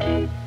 This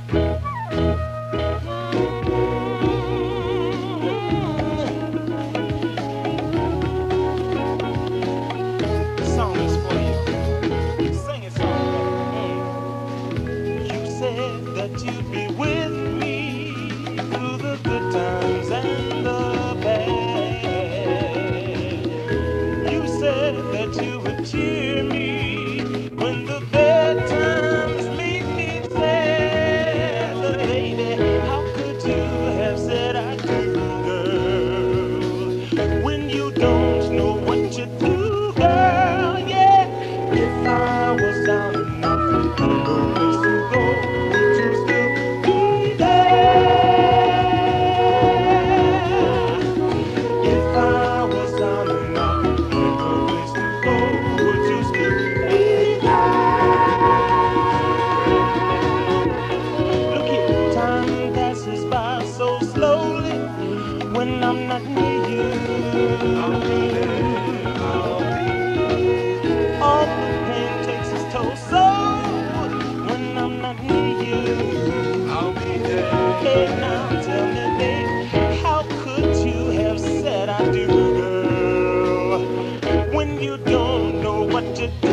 you don't know what to do,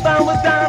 if I was done.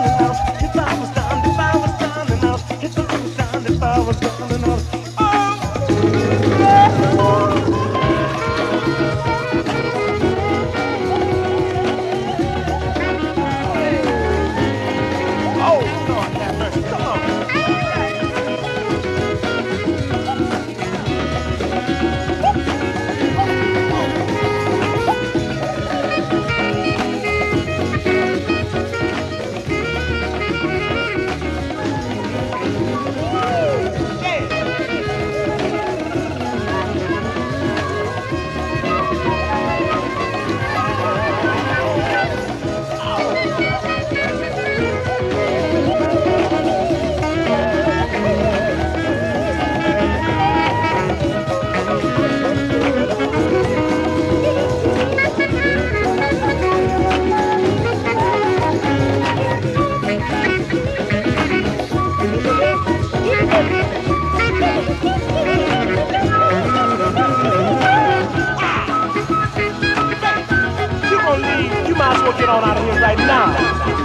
on out of here right now.